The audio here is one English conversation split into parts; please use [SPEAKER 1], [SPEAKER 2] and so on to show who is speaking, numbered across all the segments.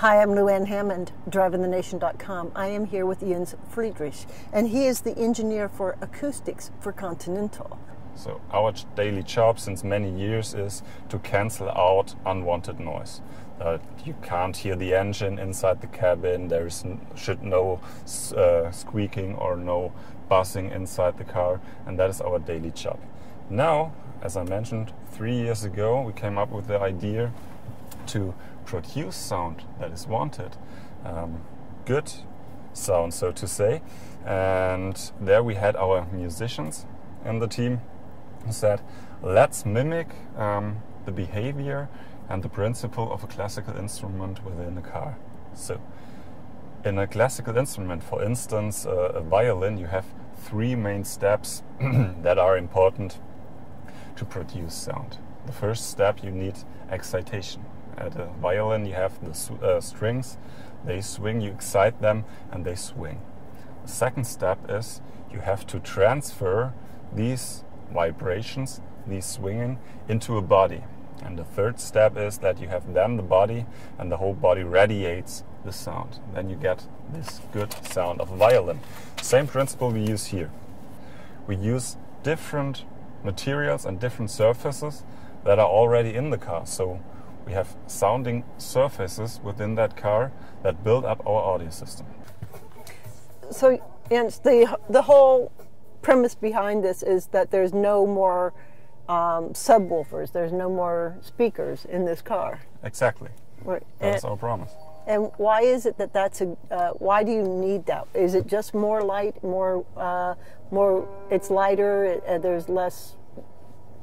[SPEAKER 1] Hi, I'm Lou Ann Hammond, drivingthenation.com. I am here with Jens Friedrich, and he is the engineer for acoustics for Continental.
[SPEAKER 2] So our daily job since many years is to cancel out unwanted noise. Uh, you can't hear the engine inside the cabin. There is should no uh, squeaking or no buzzing inside the car, and that is our daily job. Now, as I mentioned, three years ago, we came up with the idea to produce sound that is wanted. Um, good sound, so to say. And there we had our musicians in the team who said, let's mimic um, the behavior and the principle of a classical instrument within a car. So, in a classical instrument, for instance, a violin, you have three main steps that are important to produce sound. The first step, you need excitation. At a violin, you have the uh, strings, they swing, you excite them, and they swing. The second step is you have to transfer these vibrations, these swinging, into a body. And the third step is that you have then the body, and the whole body radiates the sound. Then you get this good sound of a violin. Same principle we use here. We use different materials and different surfaces that are already in the car. So we have sounding surfaces within that car that build up our audio system.
[SPEAKER 1] So, Jens, the the whole premise behind this is that there's no more um, subwoofers, there's no more speakers in this car.
[SPEAKER 2] Exactly.
[SPEAKER 1] Right.
[SPEAKER 2] That's our promise.
[SPEAKER 1] And why is it that that's a? Uh, why do you need that? Is it just more light, more, uh, more? It's lighter. Uh, there's less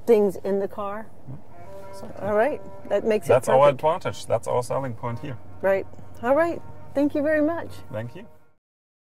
[SPEAKER 1] things in the car. All right, that makes
[SPEAKER 2] That's
[SPEAKER 1] it.
[SPEAKER 2] That's our advantage. That's our selling point here.
[SPEAKER 1] Right. All right. Thank you very much.
[SPEAKER 2] Thank you.